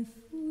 If we